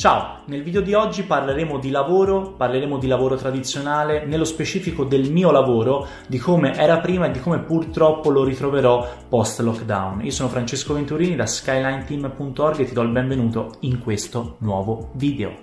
Ciao, nel video di oggi parleremo di lavoro, parleremo di lavoro tradizionale, nello specifico del mio lavoro, di come era prima e di come purtroppo lo ritroverò post lockdown. Io sono Francesco Venturini da skylineteam.org e ti do il benvenuto in questo nuovo video.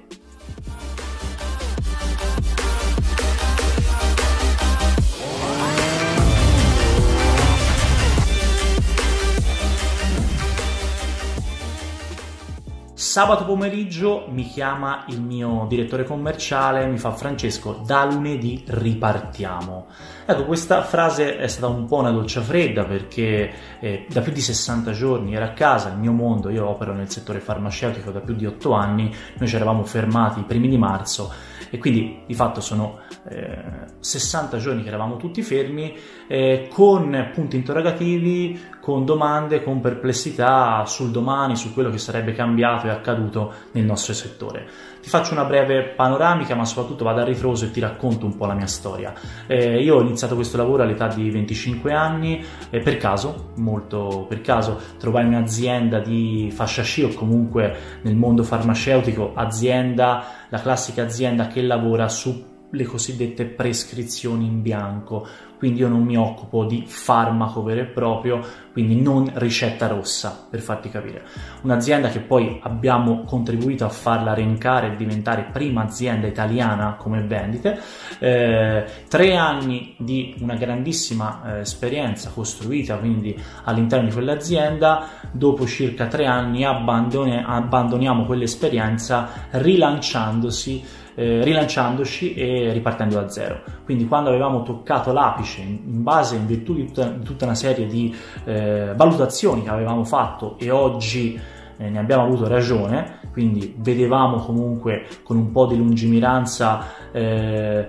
Sabato pomeriggio mi chiama il mio direttore commerciale, mi fa Francesco, da lunedì ripartiamo. Ecco, questa frase è stata un po' una doccia fredda perché eh, da più di 60 giorni era a casa, il mio mondo, io opero nel settore farmaceutico da più di 8 anni, noi ci eravamo fermati i primi di marzo e quindi di fatto sono eh, 60 giorni che eravamo tutti fermi eh, con punti interrogativi, con domande, con perplessità sul domani, su quello che sarebbe cambiato e accaduto nel nostro settore. Ti faccio una breve panoramica, ma soprattutto vado a ritroso e ti racconto un po' la mia storia. Eh, io ho iniziato questo lavoro all'età di 25 anni, eh, per caso, molto per caso, trovai un'azienda di fascia sci o comunque nel mondo farmaceutico, azienda, la classica azienda che lavora su le cosiddette prescrizioni in bianco, quindi io non mi occupo di farmaco vero e proprio, quindi non ricetta rossa, per farti capire. Un'azienda che poi abbiamo contribuito a farla rencare e diventare prima azienda italiana come vendite, eh, tre anni di una grandissima eh, esperienza costruita quindi all'interno di quell'azienda, dopo circa tre anni abbandoni- abbandoniamo quell'esperienza rilanciandosi eh, rilanciandoci e ripartendo da zero. Quindi quando avevamo toccato l'apice in, base, in virtù di tutta, di tutta una serie di eh, valutazioni che avevamo fatto e oggi eh, ne abbiamo avuto ragione, quindi vedevamo comunque con un po' di lungimiranza eh,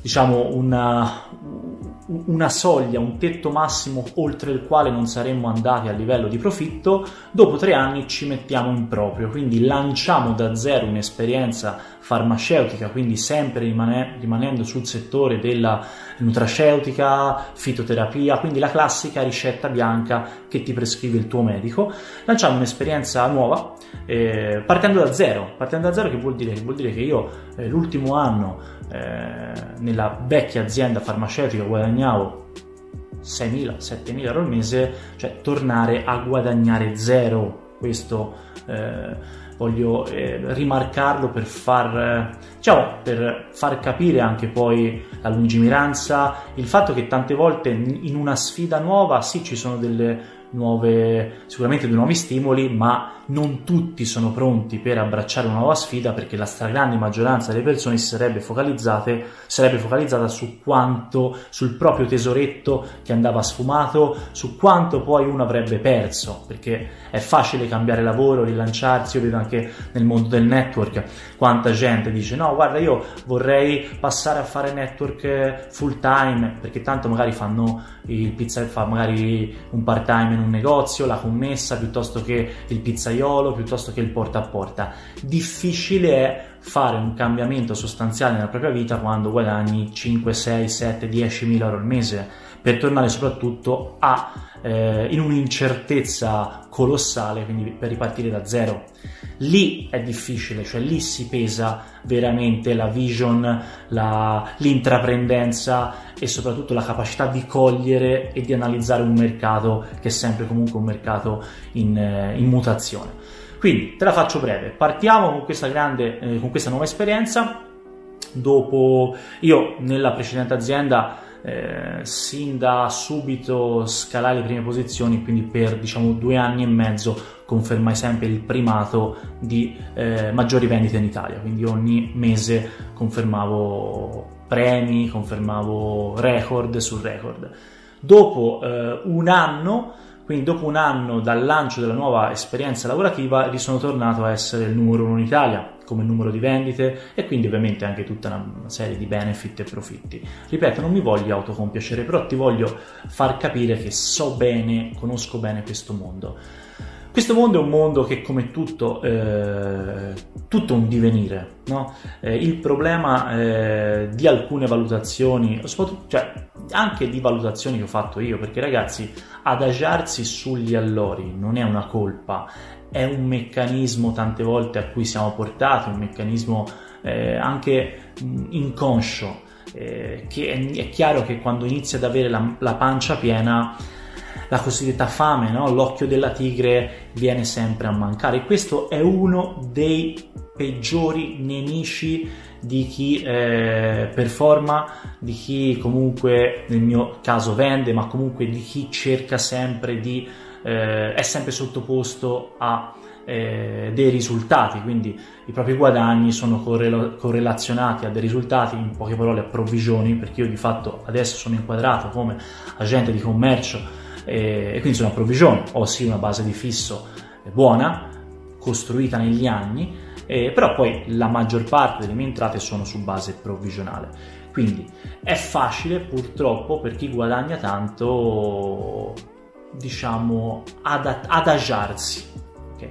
diciamo una, una soglia, un tetto massimo oltre il quale non saremmo andati a livello di profitto, dopo tre anni ci mettiamo in proprio, quindi lanciamo da zero un'esperienza farmaceutica, quindi sempre rimane, rimanendo sul settore della nutraceutica, fitoterapia, quindi la classica ricetta bianca che ti prescrive il tuo medico. Lanciamo un'esperienza nuova, eh, partendo da zero. Partendo da zero che vuol dire? Che vuol dire che io eh, l'ultimo anno eh, nella vecchia azienda farmaceutica guadagnavo 6.000, 7.000 euro al mese, cioè tornare a guadagnare zero. Questo eh, voglio eh, rimarcarlo per far, diciamo, per far capire anche poi la lungimiranza, il fatto che tante volte in una sfida nuova sì ci sono delle nuove, sicuramente dei nuovi stimoli, ma non tutti sono pronti per abbracciare una nuova sfida perché la stragrande maggioranza delle persone sarebbe, sarebbe focalizzata su quanto, sul proprio tesoretto che andava sfumato, su quanto poi uno avrebbe perso, perché è facile cambiare lavoro, rilanciarsi, io vedo anche nel mondo del network quanta gente dice no guarda io vorrei passare a fare network full time perché tanto magari fanno il pizza, fa magari un part time in un negozio, la commessa piuttosto che il pizzaiolo, piuttosto che il porta a porta. Difficile è fare un cambiamento sostanziale nella propria vita quando guadagni 5, 6, 7, 10 mila euro al mese per tornare soprattutto a, eh, in un'incertezza colossale, quindi per ripartire da zero. Lì è difficile, cioè lì si pesa veramente la vision, la, l'intraprendenza e soprattutto la capacità di cogliere e di analizzare un mercato che è sempre comunque un mercato in, eh, in mutazione. Quindi te la faccio breve, partiamo con questa grande, eh, con questa nuova esperienza. Dopo io nella precedente azienda eh, sin da subito scalare le prime posizioni, quindi per diciamo due anni e mezzo confermai sempre il primato di eh, maggiori vendite in Italia, quindi ogni mese confermavo premi, confermavo record su record. Dopo eh, un anno quindi dopo un anno dal lancio della nuova esperienza lavorativa sono tornato a essere il numero uno in Italia come numero di vendite e quindi ovviamente anche tutta una serie di benefit e profitti. Ripeto, non mi voglio autocompiacere, però ti voglio far capire che so bene, conosco bene questo mondo. Questo mondo è un mondo che come tutto, eh, tutto un divenire, no? eh, il problema eh, di alcune valutazioni, cioè anche di valutazioni che ho fatto io, perché ragazzi, adagiarsi sugli allori non è una colpa, è un meccanismo tante volte a cui siamo portati, un meccanismo eh, anche inconscio, eh, che è, è, chiaro che quando inizi ad avere la, la pancia piena la cosiddetta fame, no? l'occhio della tigre viene sempre a mancare. Questo è uno dei peggiori nemici di chi eh, performa, di chi comunque nel mio caso vende, ma comunque di chi cerca sempre di, eh, è sempre sottoposto a eh, dei risultati, quindi i propri guadagni sono correl- correlazionati a dei risultati, in poche parole a provvigioni, perché io di fatto adesso sono inquadrato come agente di commercio e quindi sono a provvigioni, ho sì una base di fisso buona, costruita negli anni, eh, però poi la maggior parte delle mie entrate sono su base provvigionale. Quindi è facile purtroppo per chi guadagna tanto, diciamo, ad- adagiarsi.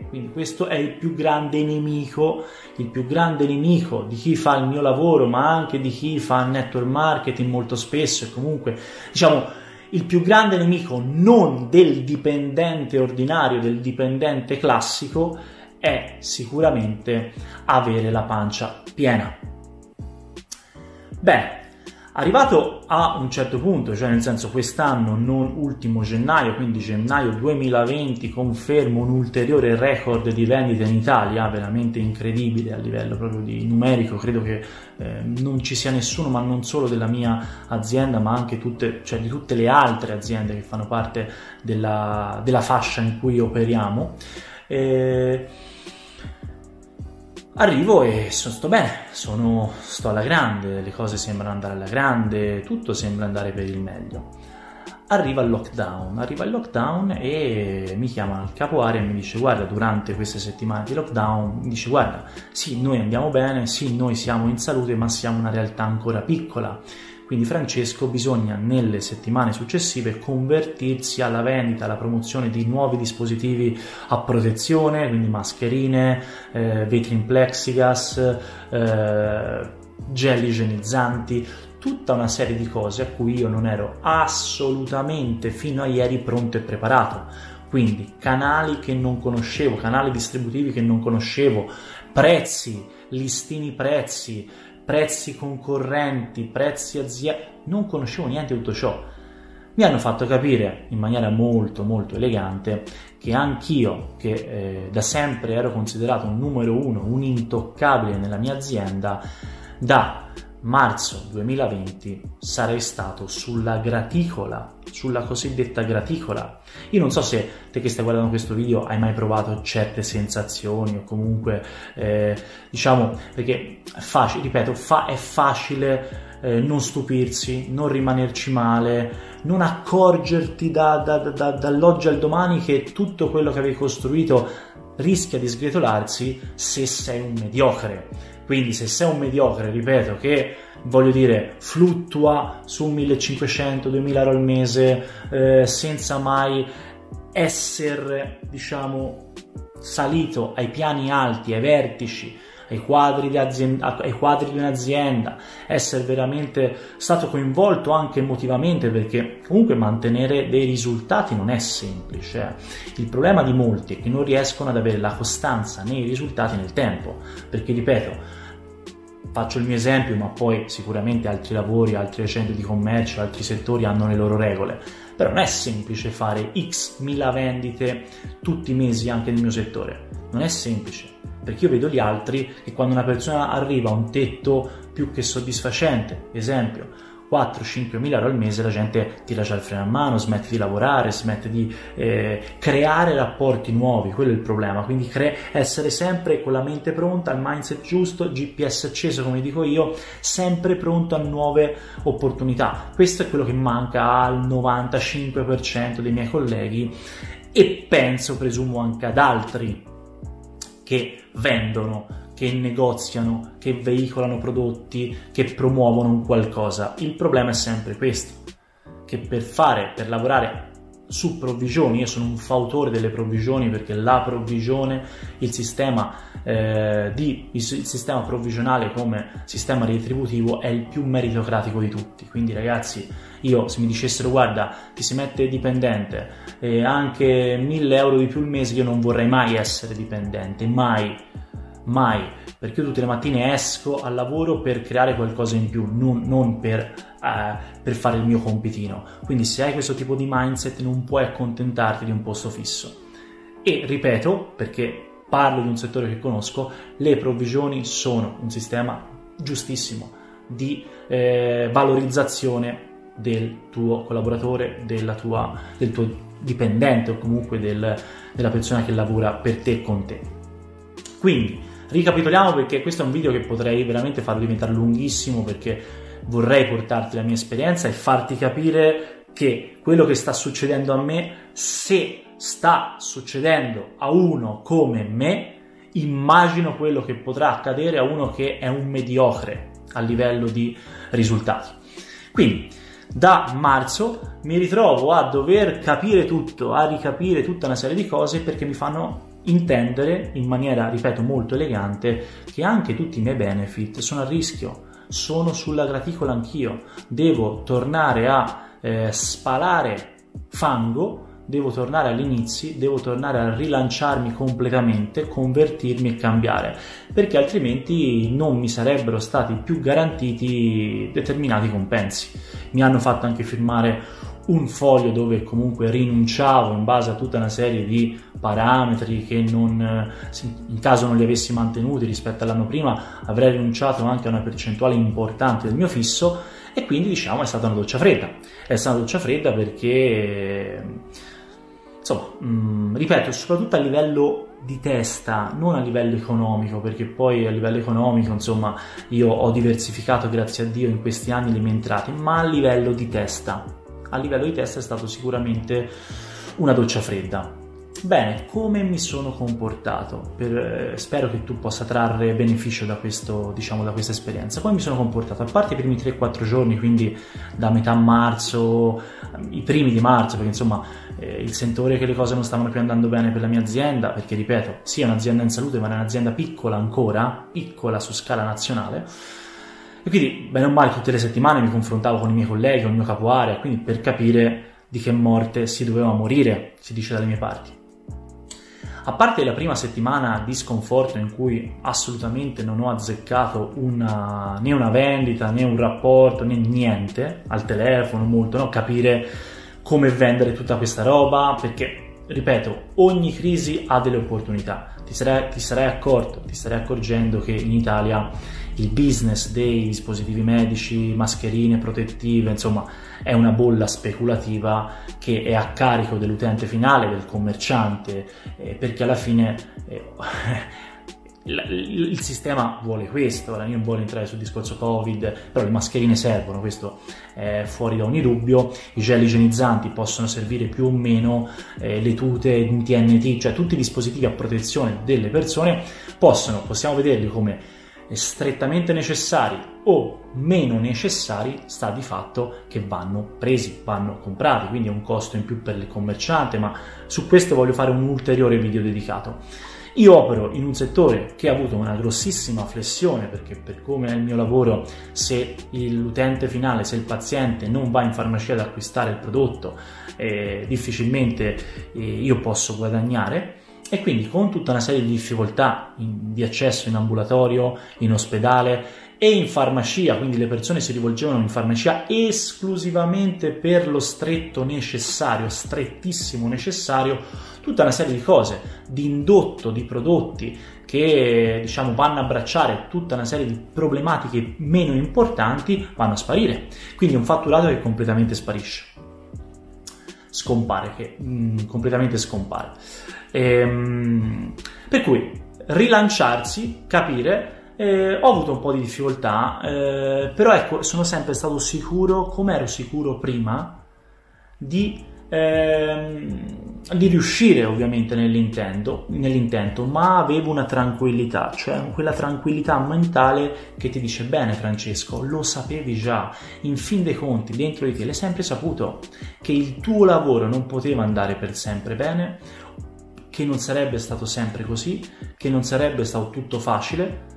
Quindi questo è il più grande nemico, il più grande nemico di chi fa il mio lavoro, ma anche di chi fa network marketing molto spesso e comunque, diciamo, il più grande nemico non del dipendente ordinario, del dipendente classico, è sicuramente avere la pancia piena. Bene, arrivato a un certo punto, cioè nel senso quest'anno, non ultimo gennaio, quindi gennaio 2020, confermo un ulteriore record di vendite in Italia, veramente incredibile a livello proprio di numerico, credo che eh, non ci sia nessuno, ma non solo della mia azienda, ma anche tutte, cioè di tutte le altre aziende che fanno parte della, della fascia in cui operiamo. Eh, Arrivo e sto bene, sono, sto alla grande, le cose sembrano andare alla grande, tutto sembra andare per il meglio. Arriva il lockdown, arriva il lockdown e mi chiama il capo area e mi dice guarda durante queste settimane di lockdown, mi dice guarda sì noi andiamo bene, sì noi siamo in salute ma siamo una realtà ancora piccola quindi Francesco bisogna nelle settimane successive convertirsi alla vendita, alla promozione di nuovi dispositivi a protezione, quindi mascherine, eh, vetri in plexigas, eh, gel igienizzanti, tutta una serie di cose a cui io non ero assolutamente fino a ieri pronto e preparato. Quindi canali che non conoscevo, canali distributivi che non conoscevo, prezzi, listini prezzi, prezzi concorrenti, prezzi aziendali, non conoscevo niente di tutto ciò. Mi hanno fatto capire in maniera molto molto elegante che anch'io, che eh, da sempre ero considerato un numero uno, un intoccabile nella mia azienda, da marzo 2020 sarei stato sulla graticola, sulla cosiddetta graticola. Io non so se te che stai guardando questo video hai mai provato certe sensazioni o comunque eh, diciamo perché è facile, ripeto, fa, è facile eh, non stupirsi, non rimanerci male, non accorgerti da, da, da, dall'oggi al domani che tutto quello che avevi costruito rischia di sgretolarsi se sei un mediocre. Quindi se sei un mediocre, ripeto, che voglio dire, fluttua su 1500-2000 euro al mese eh, senza mai essere, diciamo, salito ai piani alti, ai vertici, ai quadri, di azienda, ai quadri di un'azienda, essere veramente stato coinvolto anche emotivamente perché comunque mantenere dei risultati non è semplice. Il problema di molti è che non riescono ad avere la costanza nei risultati nel tempo, perché ripeto, Faccio il mio esempio, ma poi sicuramente altri lavori, altri agenti di commercio, altri settori hanno le loro regole. Però non è semplice fare x mila vendite tutti i mesi anche nel mio settore. Non è semplice, perché io vedo gli altri che quando una persona arriva a un tetto più che soddisfacente, esempio, 4-5 mila euro al mese la gente tira già il freno a mano, smette di lavorare, smette di eh, creare rapporti nuovi, quello è il problema, quindi cre- essere sempre con la mente pronta, il mindset giusto, GPS acceso come dico io, sempre pronto a nuove opportunità. Questo è quello che manca al 95% dei miei colleghi e penso, presumo anche ad altri che vendono che negoziano, che veicolano prodotti, che promuovono un qualcosa. Il problema è sempre questo, che per fare, per lavorare su provvigioni, io sono un fautore delle provvigioni perché la provvigione, il sistema, eh, di, il, sistema provvigionale come sistema retributivo è il più meritocratico di tutti, quindi ragazzi io se mi dicessero guarda ti si mette dipendente e anche 1000 euro di più al mese io non vorrei mai essere dipendente, mai mai, perché io tutte le mattine esco al lavoro per creare qualcosa in più, non, non per, eh, per, fare il mio compitino. Quindi se hai questo tipo di mindset non puoi accontentarti di un posto fisso. E ripeto, perché parlo di un settore che conosco, le provvigioni sono un sistema giustissimo di eh, valorizzazione del tuo collaboratore, tua, del tuo dipendente o comunque del, della persona che lavora per te e con te. Quindi Ricapitoliamo perché questo è un video che potrei veramente farlo diventare lunghissimo perché vorrei portarti la mia esperienza e farti capire che quello che sta succedendo a me, se sta succedendo a uno come me, immagino quello che potrà accadere a uno che è un mediocre a livello di risultati. Quindi, da marzo mi ritrovo a dover capire tutto, a ricapire tutta una serie di cose perché mi fanno intendere in maniera, ripeto, molto elegante che anche tutti i miei benefit sono a rischio, sono sulla graticola anch'io, devo tornare a eh, spalare fango, devo tornare all'inizio, devo tornare a rilanciarmi completamente, convertirmi e cambiare, perché altrimenti non mi sarebbero stati più garantiti determinati compensi. Mi hanno fatto anche firmare un foglio dove comunque rinunciavo in base a tutta una serie di parametri che non, in caso non li avessi mantenuti rispetto all'anno prima avrei rinunciato anche a una percentuale importante del mio fisso e quindi diciamo è stata una doccia fredda. È stata una doccia fredda perché insomma, mm, ripeto, soprattutto a livello di testa, non a livello economico, perché poi a livello economico, insomma, io ho diversificato, grazie a Dio, in questi anni le mie entrate, ma a livello di testa, a livello di testa è stato sicuramente una doccia fredda. Bene, come mi sono comportato? Per, eh, spero che tu possa trarre beneficio da, questo, diciamo, da questa esperienza. Come mi sono comportato? A parte i primi 3-4 giorni, quindi da metà marzo, i primi di marzo, perché insomma eh, il sentore che le cose non stavano più andando bene per la mia azienda, perché ripeto, sì è un'azienda in salute, ma è un'azienda piccola ancora, piccola su scala nazionale e quindi, bene o male, tutte le settimane mi confrontavo con i miei colleghi, con il mio capo area, quindi per capire di che morte si doveva morire, si dice dalle mie parti. A parte la prima settimana di sconforto in cui assolutamente non ho azzeccato una, né una vendita né un rapporto né niente al telefono, molto, no? capire come vendere tutta questa roba, perché ripeto, ogni crisi ha delle opportunità. Ti sarai, ti sarai accorto, ti starai accorgendo che in Italia il business dei dispositivi medici, mascherine protettive, insomma è una bolla speculativa che è a carico dell'utente finale, del commerciante, eh, perché alla fine eh, il sistema vuole questo, io non voglio entrare sul discorso Covid, però le mascherine servono, questo è fuori da ogni dubbio, i gel igienizzanti possono servire più o meno, eh, le tute in TNT, cioè tutti i dispositivi a protezione delle persone possono, possiamo vederli come strettamente necessari o meno necessari sta di fatto che vanno presi, vanno comprati, quindi è un costo in più per il commerciante, ma su questo voglio fare un ulteriore video dedicato. Io opero in un settore che ha avuto una grossissima flessione perché per come è il mio lavoro, se l'utente finale, se il paziente non va in farmacia ad acquistare il prodotto, eh, difficilmente eh, io posso guadagnare e quindi con tutta una serie di difficoltà in, di accesso in ambulatorio, in ospedale e in farmacia, quindi le persone si rivolgevano in farmacia esclusivamente per lo stretto necessario, strettissimo necessario, tutta una serie di cose, di indotto, di prodotti che diciamo vanno a abbracciare tutta una serie di problematiche meno importanti, vanno a sparire. Quindi un fatturato che completamente sparisce. Scompare, che mh, mm, completamente scompare. Ehm, per cui rilanciarsi, capire, eh, ho avuto un po' di difficoltà, eh, però ecco, sono sempre stato sicuro, come ero sicuro prima, di ehm, di riuscire ovviamente nell'intento, nell'intento, ma avevo una tranquillità, cioè quella tranquillità mentale che ti dice bene Francesco, lo sapevi già, in fin dei conti dentro di te l'hai sempre saputo che il tuo lavoro non poteva andare per sempre bene, che non sarebbe stato sempre così, che non sarebbe stato tutto facile,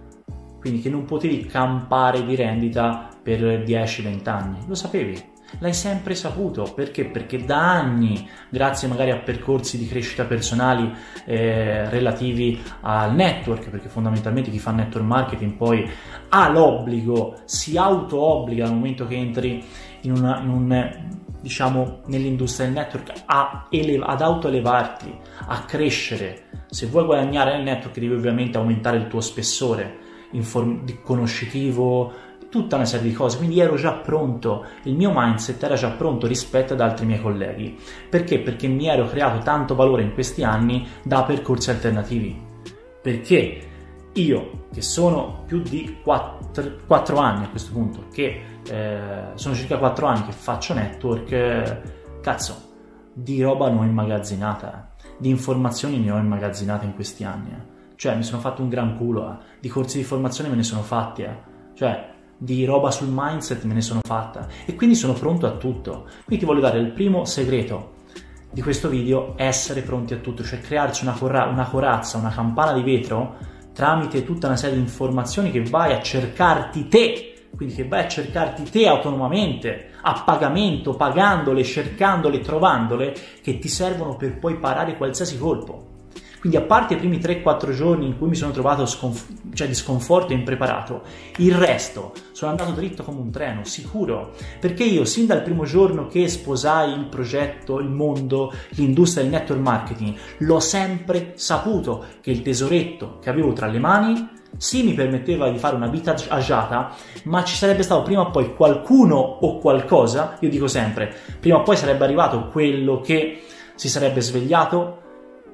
quindi che non potevi campare di rendita per 10-20 anni, lo sapevi L'hai sempre saputo, perché? Perché da anni, grazie magari a percorsi di crescita personali eh, relativi al network, perché fondamentalmente chi fa network marketing poi ha l'obbligo, si auto-obbliga al momento che entri in, una, in un diciamo nell'industria del network ele- ad autoelevarti, a crescere. Se vuoi guadagnare nel network devi ovviamente aumentare il tuo spessore inform- conoscitivo, tutta una serie di cose, quindi ero già pronto, il mio mindset era già pronto rispetto ad altri miei colleghi. Perché? Perché mi ero creato tanto valore in questi anni da percorsi alternativi. Perché io, che sono più di 4, 4 anni a questo punto, che eh, sono circa 4 anni che faccio network, cazzo, di roba ne ho immagazzinata, eh. di informazioni ne ho immagazzinate in questi anni. Eh. Cioè, mi sono fatto un gran culo, eh. di corsi di formazione me ne sono fatti. Cioè, di roba sul mindset me ne sono fatta e quindi sono pronto a tutto. Quindi ti voglio dare il primo segreto di questo video, essere pronti a tutto, cioè crearci una, corra- una corazza, una campana di vetro tramite tutta una serie di informazioni che vai a cercarti te, quindi che vai a cercarti te autonomamente, a pagamento, pagandole, cercandole, trovandole, che ti servono per poi parare qualsiasi colpo. Quindi a parte i primi 3-4 giorni in cui mi sono trovato sconf- cioè di sconforto e impreparato, il resto sono andato dritto come un treno, sicuro, perché io sin dal primo giorno che sposai il progetto, il mondo, l'industria del network marketing, l'ho sempre saputo che il tesoretto che avevo tra le mani sì mi permetteva di fare una vita agiata, ma ci sarebbe stato prima o poi qualcuno o qualcosa, io dico sempre, prima o poi sarebbe arrivato quello che si sarebbe svegliato,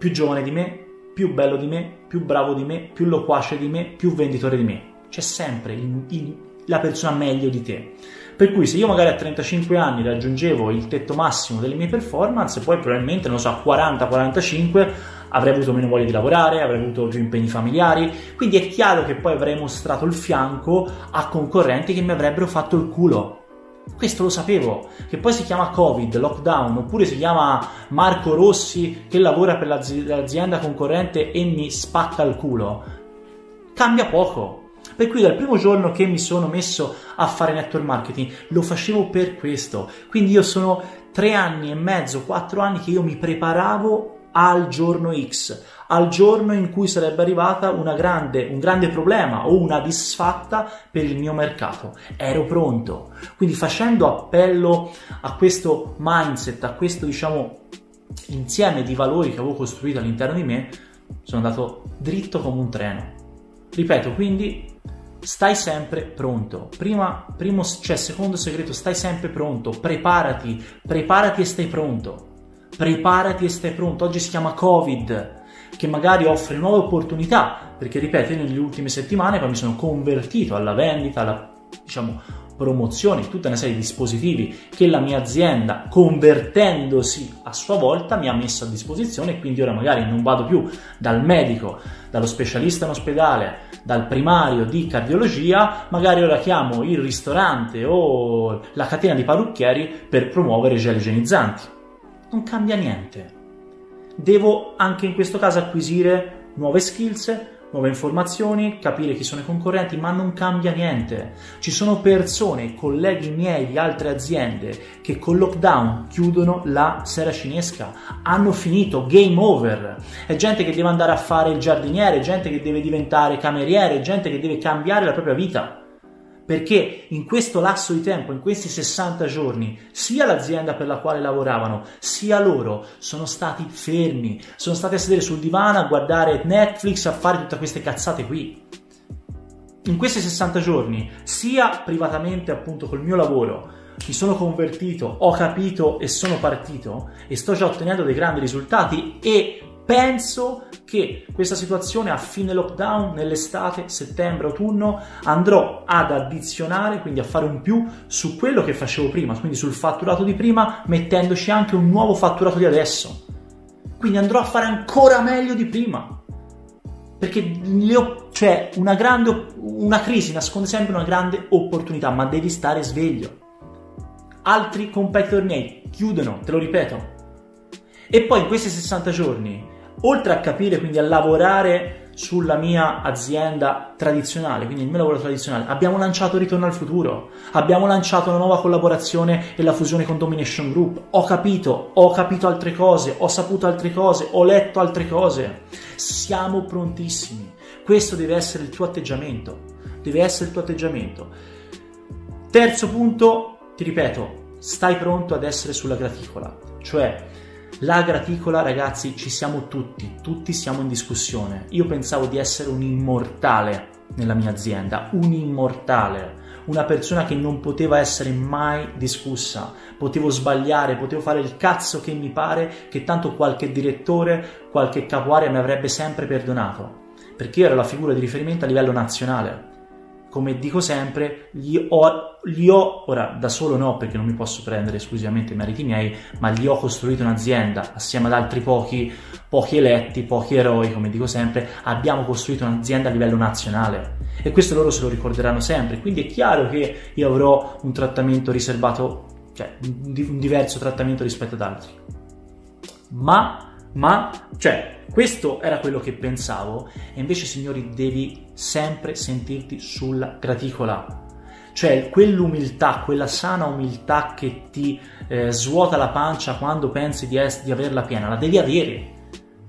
più giovane di me, più bello di me, più bravo di me, più loquace di me, più venditore di me. C'è sempre il, il, la persona meglio di te. Per cui se io magari a 35 anni raggiungevo il tetto massimo delle mie performance, poi probabilmente, non so, a 40-45 avrei avuto meno voglia di lavorare, avrei avuto più impegni familiari, quindi è chiaro che poi avrei mostrato il fianco a concorrenti che mi avrebbero fatto il culo questo lo sapevo, che poi si chiama Covid, lockdown, oppure si chiama Marco Rossi che lavora per l'azienda concorrente e mi spacca il culo. Cambia poco. Per cui dal primo giorno che mi sono messo a fare network marketing lo facevo per questo. Quindi io sono tre anni e mezzo, quattro anni che io mi preparavo al giorno X, al giorno in cui sarebbe arrivata grande, un grande problema o una disfatta per il mio mercato. Ero pronto. Quindi facendo appello a questo mindset, a questo diciamo insieme di valori che avevo costruito all'interno di me, sono andato dritto come un treno. Ripeto, quindi stai sempre pronto. Prima, primo, cioè, secondo segreto, stai sempre pronto, preparati, preparati e stai pronto preparati e stai pronto. Oggi si chiama Covid, che magari offre nuove opportunità, perché ripeto, nelle ultime settimane poi mi sono convertito alla vendita, alla diciamo, promozione tutta una serie di dispositivi che la mia azienda, convertendosi a sua volta, mi ha messo a disposizione. Quindi ora magari non vado più dal medico, dallo specialista in ospedale, dal primario di cardiologia, magari ora chiamo il ristorante o la catena di parrucchieri per promuovere gel igienizzanti non cambia niente. Devo anche in questo caso acquisire nuove skills, nuove informazioni, capire chi sono i concorrenti, ma non cambia niente. Ci sono persone, colleghi miei di altre aziende, che con lockdown chiudono la sera cinesca, hanno finito, game over. È gente che deve andare a fare il giardiniere, gente che deve diventare cameriere, gente che deve cambiare la propria vita perché in questo lasso di tempo, in questi 60 giorni, sia l'azienda per la quale lavoravano, sia loro sono stati fermi, sono stati a sedere sul divano a guardare Netflix, a fare tutte queste cazzate qui. In questi 60 giorni, sia privatamente appunto col mio lavoro, mi sono convertito, ho capito e sono partito e sto già ottenendo dei grandi risultati e penso che questa situazione a fine lockdown, nell'estate, settembre, autunno, andrò ad addizionare, quindi a fare un più su quello che facevo prima, quindi sul fatturato di prima, mettendoci anche un nuovo fatturato di adesso. Quindi andrò a fare ancora meglio di prima. Perché ho, cioè, una, grande, una crisi nasconde sempre una grande opportunità, ma devi stare sveglio. Altri competitor miei chiudono, te lo ripeto. E poi in questi 60 giorni oltre a capire, quindi a lavorare sulla mia azienda tradizionale, quindi il mio lavoro tradizionale, abbiamo lanciato Ritorno al futuro, abbiamo lanciato una nuova collaborazione e la fusione con Domination Group, ho capito, ho capito altre cose, ho saputo altre cose, ho letto altre cose, siamo prontissimi, questo deve essere il tuo atteggiamento, deve essere il tuo atteggiamento. Terzo punto, ti ripeto, stai pronto ad essere sulla graticola, cioè la graticola, ragazzi, ci siamo tutti, tutti siamo in discussione. Io pensavo di essere un immortale nella mia azienda, un immortale, una persona che non poteva essere mai discussa, potevo sbagliare, potevo fare il cazzo che mi pare, che tanto qualche direttore, qualche capoaria mi avrebbe sempre perdonato, perché io ero la figura di riferimento a livello nazionale come dico sempre, gli ho, gli ho, ora da solo no perché non mi posso prendere esclusivamente i meriti miei, ma gli ho costruito un'azienda assieme ad altri pochi, pochi eletti, pochi eroi, come dico sempre, abbiamo costruito un'azienda a livello nazionale e questo loro se lo ricorderanno sempre, quindi è chiaro che io avrò un trattamento riservato, cioè un diverso trattamento rispetto ad altri. Ma ma, cioè, questo era quello che pensavo e invece, signori, devi sempre sentirti sulla graticola. Cioè, quell'umiltà, quella sana umiltà che ti eh, svuota la pancia quando pensi di, es- di, averla piena, la devi avere.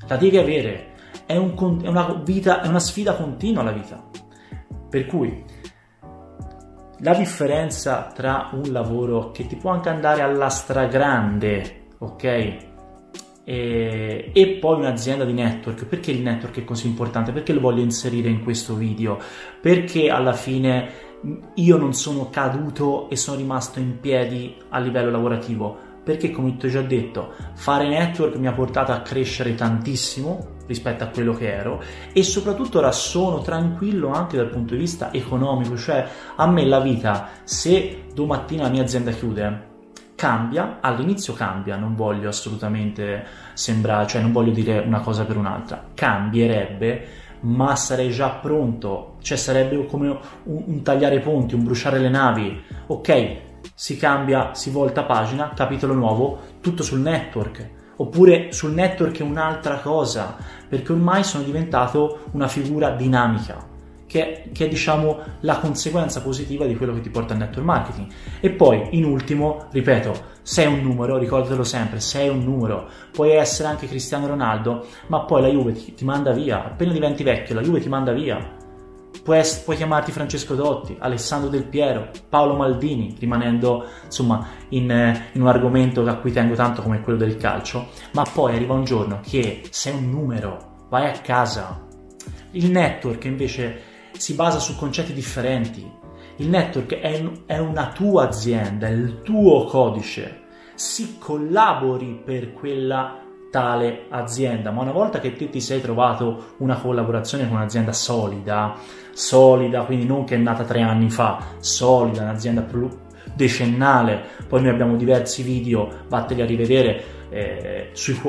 La devi avere. È, un, è, una vita, è una sfida continua la vita. Per cui, la differenza tra un lavoro che ti può anche andare alla stragrande, ok? E, e, poi un'azienda di network. Perché il network è così importante? Perché lo voglio inserire in questo video? Perché alla fine io non sono caduto e sono rimasto in piedi a livello lavorativo. Perché, come ti ho già detto, fare network mi ha portato a crescere tantissimo rispetto a quello che ero e soprattutto ora sono tranquillo anche dal punto di vista economico, cioè a me la vita, se domattina la mia azienda chiude, cambia, all'inizio cambia, non voglio assolutamente sembrare, cioè non voglio dire una cosa per un'altra, cambierebbe, ma sarei già pronto, cioè sarebbe come un, un tagliare ponti, un bruciare le navi, ok, si cambia, si volta pagina, capitolo nuovo, tutto sul network, oppure sul network è un'altra cosa, perché ormai sono diventato una figura dinamica, che, che, è diciamo la conseguenza positiva di quello che ti porta al network marketing. E poi, in ultimo, ripeto, sei un numero, ricordatelo sempre, sei un numero, puoi essere anche Cristiano Ronaldo, ma poi la Juve ti, ti manda via, appena diventi vecchio la Juve ti manda via. Puoi, puoi, chiamarti Francesco Dotti, Alessandro Del Piero, Paolo Maldini, rimanendo insomma in, eh, in un argomento a cui tengo tanto come quello del calcio, ma poi arriva un giorno che sei un numero, vai a casa. Il network invece si basa su concetti differenti. Il network è, è una tua azienda, è il tuo codice. Si collabori per quella tale azienda, ma una volta che te ti sei trovato una collaborazione con un'azienda solida, solida, quindi non che è nata tre anni fa, solida, un'azienda decennale, poi noi abbiamo diversi video, vatteli a rivedere, eh, sui,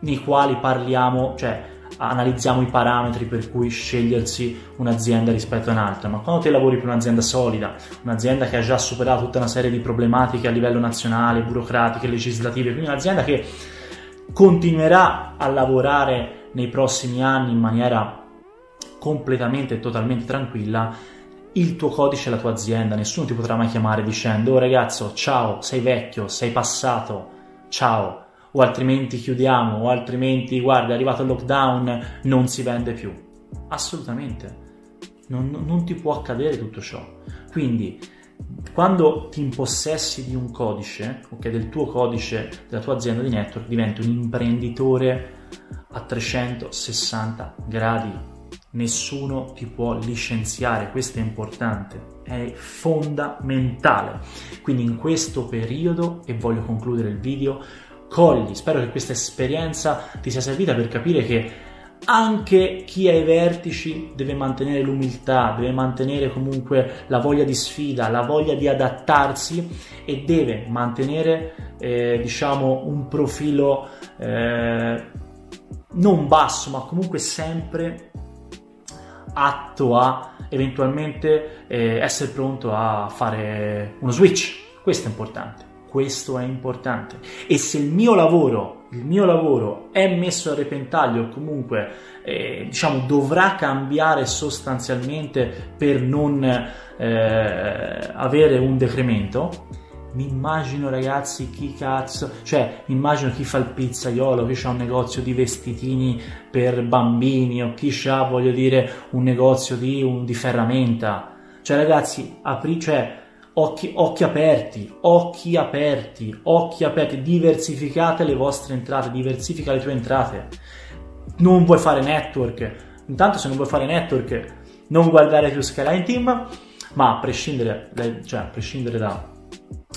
nei quali parliamo, cioè analizziamo i parametri per cui scegliersi un'azienda rispetto a un'altra, ma quando te lavori per un'azienda solida, un'azienda che ha già superato tutta una serie di problematiche a livello nazionale, burocratiche, legislative, quindi un'azienda che continuerà a lavorare nei prossimi anni in maniera completamente e totalmente tranquilla, il tuo codice è la tua azienda, nessuno ti potrà mai chiamare dicendo oh ragazzo, ciao, sei vecchio, sei passato, ciao, o altrimenti chiudiamo, o altrimenti, guarda, è arrivato il lockdown, non si vende più. Assolutamente. Non, non ti può accadere tutto ciò. Quindi, quando ti impossessi di un codice, ok, del tuo codice della tua azienda di network, diventi un imprenditore a 360 gradi. Nessuno ti può licenziare, questo è importante, è fondamentale. Quindi in questo periodo, e voglio concludere il video, cogli. Spero che questa esperienza ti sia servita per capire che anche chi è ai vertici deve mantenere l'umiltà, deve mantenere comunque la voglia di sfida, la voglia di adattarsi e deve mantenere, eh, diciamo, un profilo eh, non basso, ma comunque sempre atto a eventualmente eh, essere pronto a fare uno switch. Questo è importante. Questo è importante. E se il mio lavoro, il mio lavoro è messo a repentaglio o comunque eh, diciamo dovrà cambiare sostanzialmente per non eh, avere un decremento, mi immagino ragazzi chi cazzo, cioè mi immagino chi fa il pizzaiolo, chi ha un negozio di vestitini per bambini o chi ha, voglio dire, un negozio di, un, di ferramenta. Cioè ragazzi, apri, cioè, occhi, occhi aperti, occhi aperti, occhi aperti, diversificate le vostre entrate, diversifica le tue entrate. Non vuoi fare network, intanto se non vuoi fare network non guardare più Skyline Team, ma a prescindere, cioè, a prescindere da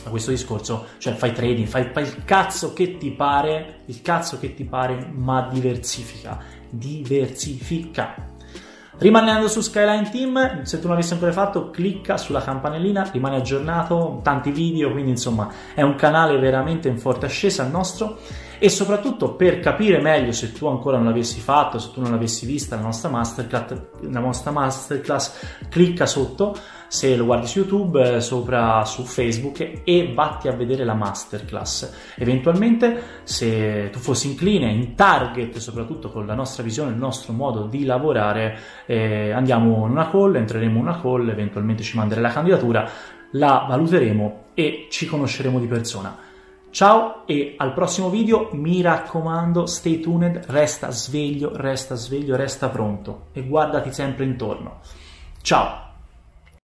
a questo discorso, cioè fai trading, fai, fai, il cazzo che ti pare, il cazzo che ti pare, ma diversifica, diversifica. Rimanendo su Skyline Team, se tu non l'avessi ancora fatto, clicca sulla campanellina, rimani aggiornato, tanti video, quindi insomma è un canale veramente in forte ascesa il nostro. E soprattutto per capire meglio se tu ancora non l'avessi fatto, se tu non l'avessi vista la nostra masterclass, la nostra masterclass clicca sotto se lo guardi su YouTube, eh, sopra su Facebook e vatti a vedere la masterclass. Eventualmente, se tu fossi incline, in target, soprattutto con la nostra visione, il nostro modo di lavorare, eh, andiamo in una call, entreremo in una call, eventualmente ci manderai la candidatura, la valuteremo e ci conosceremo di persona. Ciao e al prossimo video mi raccomando stay tuned, resta sveglio, resta sveglio, resta pronto e guardati sempre intorno. Ciao!